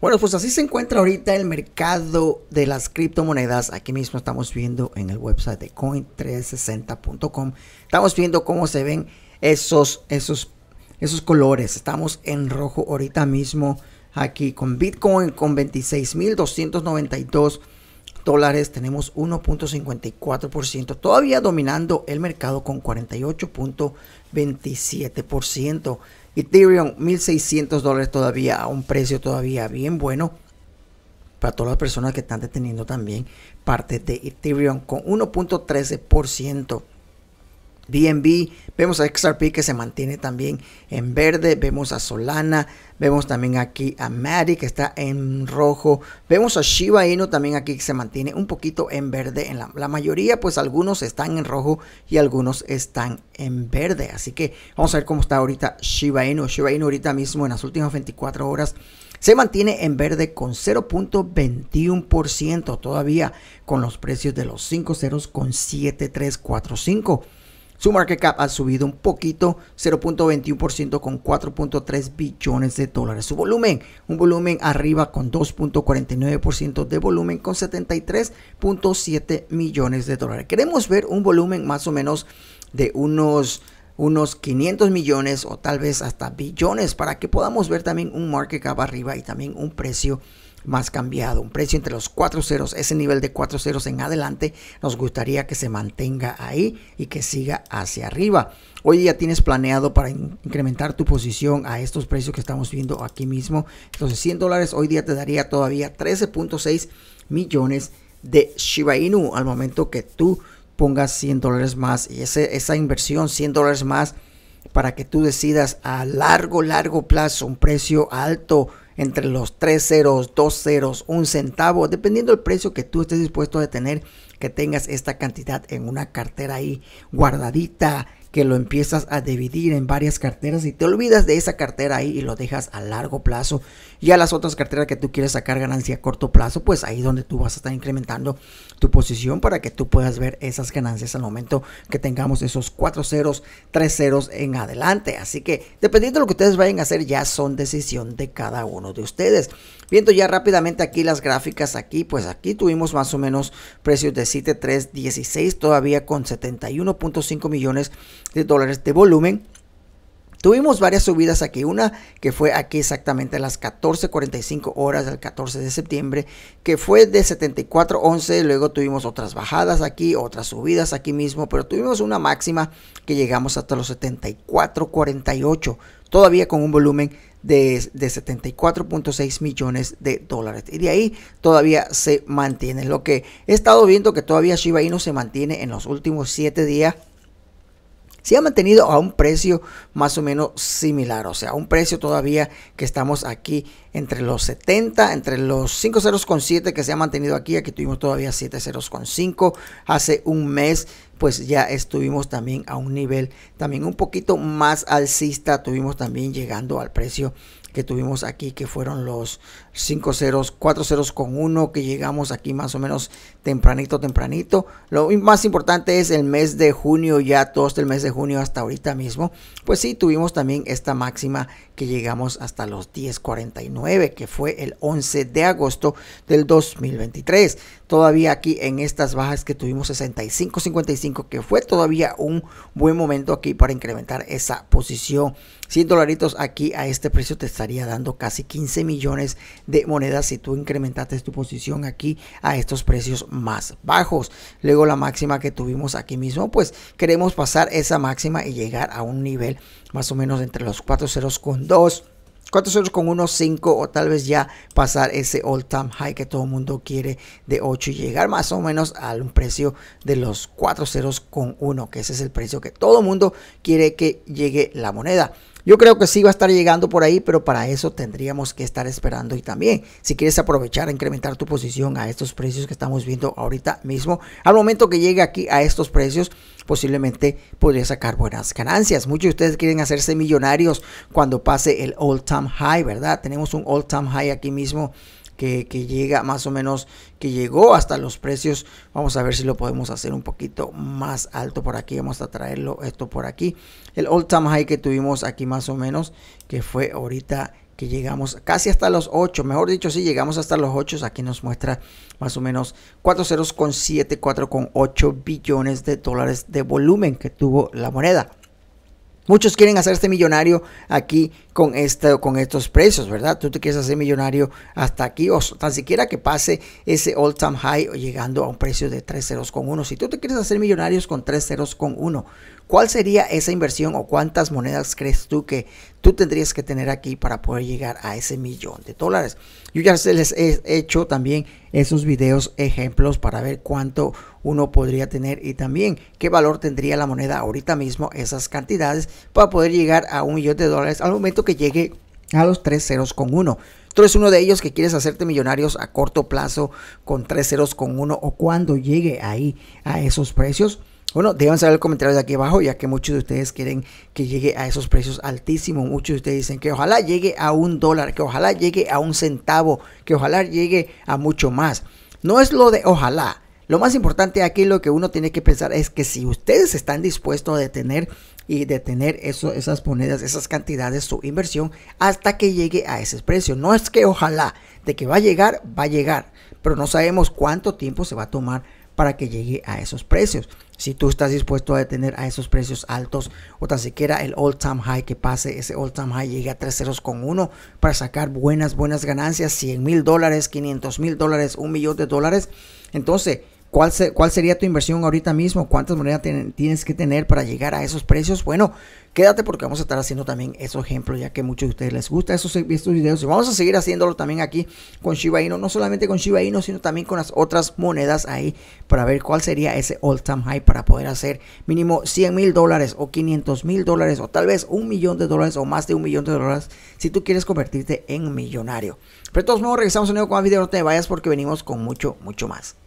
Bueno, pues así se encuentra ahorita el mercado de las criptomonedas. Aquí mismo estamos viendo en el website de coin360.com. Estamos viendo cómo se ven esos, esos, esos colores. Estamos en rojo ahorita mismo aquí con Bitcoin con 26.292 dólares. Tenemos 1.54%. Todavía dominando el mercado con 48.27%. Ethereum 1.600 dólares todavía a un precio todavía bien bueno para todas las personas que están deteniendo también parte de Ethereum con 1.13%. BNB, vemos a XRP que se mantiene también en verde, vemos a Solana, vemos también aquí a Maddie que está en rojo, vemos a Shiba Inu también aquí que se mantiene un poquito en verde, en la, la, mayoría pues algunos están en rojo y algunos están en verde, así que vamos a ver cómo está ahorita Shiba Inu, Shiba Inu ahorita mismo en las últimas 24 horas se mantiene en verde con 0.21% todavía con los precios de los 5 ceros con 7345 su market cap ha subido un poquito, 0.21% con 4.3 billones de dólares. Su volumen, un volumen arriba con 2.49% de volumen con 73.7 millones de dólares. Queremos ver un volumen más o menos de unos unos 500 millones o tal vez hasta billones para que podamos ver también un market cap arriba y también un precio más cambiado, un precio entre los 4 ceros, ese nivel de 4 ceros en adelante, nos gustaría que se mantenga ahí y que siga hacia arriba. Hoy ya tienes planeado para incrementar tu posición a estos precios que estamos viendo aquí mismo. Entonces 100 dólares hoy día te daría todavía 13.6 millones de Shiba Inu al momento que tú pongas 100 dólares más y ese, esa inversión 100 dólares más para que tú decidas a largo, largo plazo un precio alto entre los 3 ceros, 2 ceros, un centavo, dependiendo del precio que tú estés dispuesto a tener, que tengas esta cantidad en una cartera ahí guardadita que lo empiezas a dividir en varias carteras y te olvidas de esa cartera ahí y lo dejas a largo plazo. Y a las otras carteras que tú quieres sacar ganancia a corto plazo, pues ahí donde tú vas a estar incrementando tu posición para que tú puedas ver esas ganancias al momento que tengamos esos 4 ceros, 3 ceros en adelante. Así que dependiendo de lo que ustedes vayan a hacer, ya son decisión de cada uno de ustedes. Viendo ya rápidamente aquí las gráficas, aquí pues aquí tuvimos más o menos precios de 7.316 todavía con 71.5 millones de dólares de volumen. Tuvimos varias subidas aquí, una que fue aquí exactamente a las 14.45 horas del 14 de septiembre, que fue de 74.11, luego tuvimos otras bajadas aquí, otras subidas aquí mismo, pero tuvimos una máxima que llegamos hasta los 74.48, todavía con un volumen de, de 74.6 millones de dólares. Y de ahí todavía se mantiene. Lo que he estado viendo que todavía Shiba Inu se mantiene en los últimos 7 días se ha mantenido a un precio más o menos similar, o sea, un precio todavía que estamos aquí entre los 70, entre los 5 ceros con 7 que se ha mantenido aquí, aquí tuvimos todavía 7 ceros con 5, hace un mes pues ya estuvimos también a un nivel también un poquito más alcista, tuvimos también llegando al precio que tuvimos aquí, que fueron los 5 ceros, 4 ceros con 1, que llegamos aquí más o menos tempranito, tempranito. Lo más importante es el mes de junio, ya todo el mes de junio hasta ahorita mismo, pues sí, tuvimos también esta máxima que llegamos hasta los 10.49, que fue el 11 de agosto del 2023. Todavía aquí en estas bajas que tuvimos 65.55, que fue todavía un buen momento aquí para incrementar esa posición. 100 dolaritos aquí a este precio te estaría dando casi 15 millones de monedas si tú incrementaste tu posición aquí a estos precios más bajos. Luego la máxima que tuvimos aquí mismo, pues queremos pasar esa máxima y llegar a un nivel más o menos entre los 4 ceros con 2 4 ceros con 1, 5 o tal vez ya pasar ese all time high que todo el mundo quiere de 8 y llegar más o menos a un precio de los 4 ceros con 1 que ese es el precio que todo el mundo quiere que llegue la moneda. Yo creo que sí va a estar llegando por ahí, pero para eso tendríamos que estar esperando y también si quieres aprovechar, incrementar tu posición a estos precios que estamos viendo ahorita mismo, al momento que llegue aquí a estos precios, posiblemente podría sacar buenas ganancias. Muchos de ustedes quieren hacerse millonarios cuando pase el all time high, ¿verdad? Tenemos un all time high aquí mismo que, llega más o menos, que llegó hasta los precios. Vamos a ver si lo podemos hacer un poquito más alto por aquí. Vamos a traerlo esto por aquí. El all time high que tuvimos aquí más o menos, que fue ahorita que llegamos casi hasta los 8, mejor dicho, sí, llegamos hasta los 8, aquí nos muestra más o menos 4 ceros con 7, 4 con 8 billones de dólares de volumen que tuvo la moneda. Muchos quieren hacerse millonario aquí con, con estos precios, ¿verdad? Tú te quieres hacer millonario hasta aquí o tan siquiera que pase ese all time high llegando a un precio de 3 ceros con 1. Si tú te quieres hacer millonarios con 3 ceros con 1, ¿cuál sería esa inversión o cuántas monedas crees tú que tú tendrías que tener aquí para poder llegar a ese millón de dólares? Yo ya les he hecho también esos videos ejemplos para ver cuánto uno podría tener y también qué valor tendría la moneda ahorita mismo esas cantidades para poder llegar a un millón de dólares al momento que llegue a los tres ceros con uno. Tú eres uno de ellos que quieres hacerte millonarios a corto plazo con tres ceros con uno o cuando llegue ahí a esos precios. Bueno, déjenme saber el comentario de aquí abajo, ya que muchos de ustedes quieren que llegue a esos precios altísimos. Muchos de ustedes dicen que ojalá llegue a un dólar, que ojalá llegue a un centavo, que ojalá llegue a mucho más. No es lo de ojalá. Lo más importante aquí lo que uno tiene que pensar es que si ustedes están dispuestos a detener y detener esas monedas, esas cantidades, su inversión hasta que llegue a ese precio. No es que ojalá, de que va a llegar, va a llegar, pero no sabemos cuánto tiempo se va a tomar para que llegue a esos precios. Si tú estás dispuesto a detener a esos precios altos o tan siquiera el all time high que pase, ese all time high llegue a 3 ceros con uno para sacar buenas, buenas ganancias, 100 mil dólares, 500 mil dólares, un millón de dólares. Entonces, ¿Cuál, ¿Cuál, sería tu inversión ahorita mismo? ¿Cuántas monedas tienes que tener para llegar a esos precios? Bueno, quédate porque vamos a estar haciendo también esos ejemplos, ya que a muchos de ustedes les gusta esos, estos videos. Y vamos a seguir haciéndolo también aquí con Shiba Inu, no solamente con Shiba Inu, sino también con las otras monedas ahí para ver cuál sería ese all time high para poder hacer mínimo 100 mil dólares o 500 mil dólares o tal vez un millón de dólares o más de un millón de dólares si tú quieres convertirte en millonario. Pero de todos modos, regresamos de nuevo con el video, no te vayas porque venimos con mucho, mucho más.